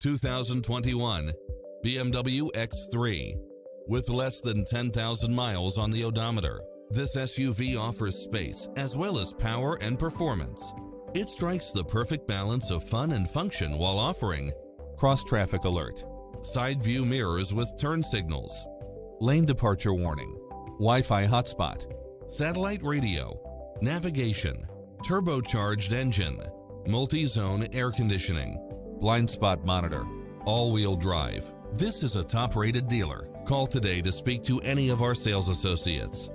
2021 BMW X3. With less than 10,000 miles on the odometer, this SUV offers space as well as power and performance. It strikes the perfect balance of fun and function while offering cross-traffic alert, side view mirrors with turn signals, lane departure warning, Wi-Fi hotspot, satellite radio, navigation, turbocharged engine, multi-zone air conditioning, blind spot monitor, all-wheel drive. This is a top-rated dealer. Call today to speak to any of our sales associates.